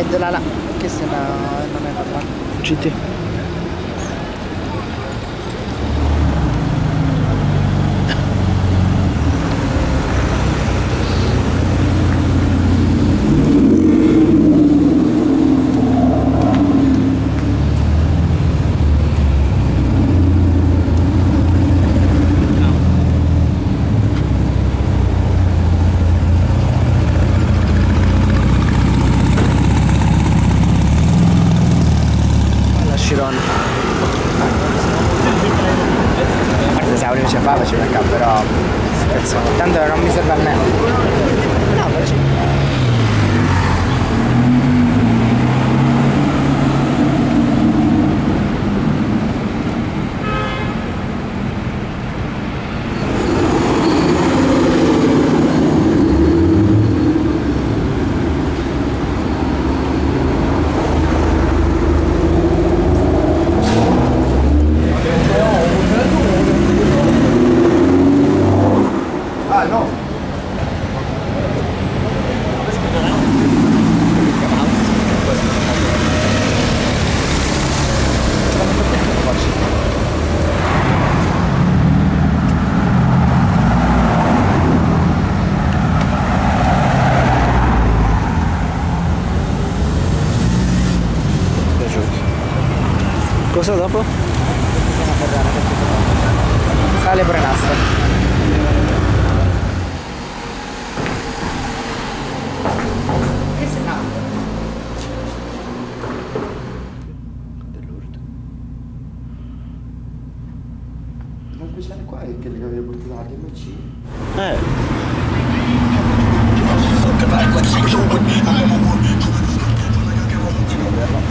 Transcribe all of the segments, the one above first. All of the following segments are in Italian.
È della là. Che se no, non è normale. GT. Però cazzo, tanto non mi serve a me. Cosa dopo? Sale pure nasta. Che se no? Dell'urto. ma speciale qua è che li avevo portato la DMC. Eh, sento sta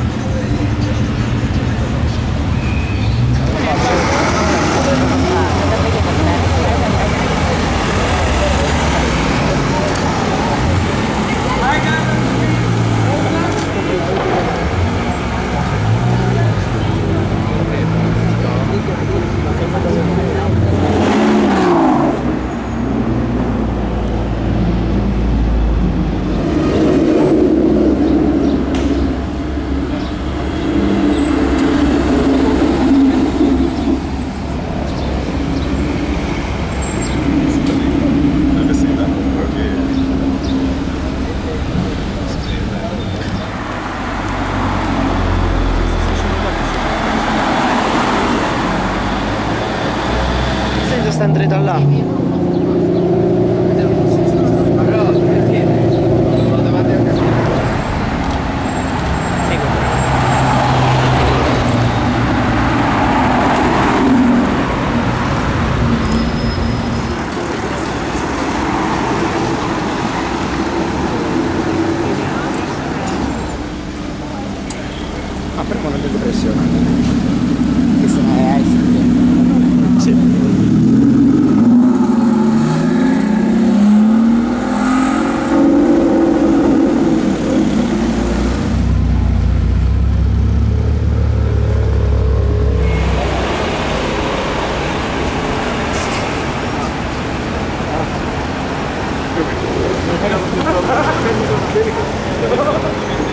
andrei da là. Thank you.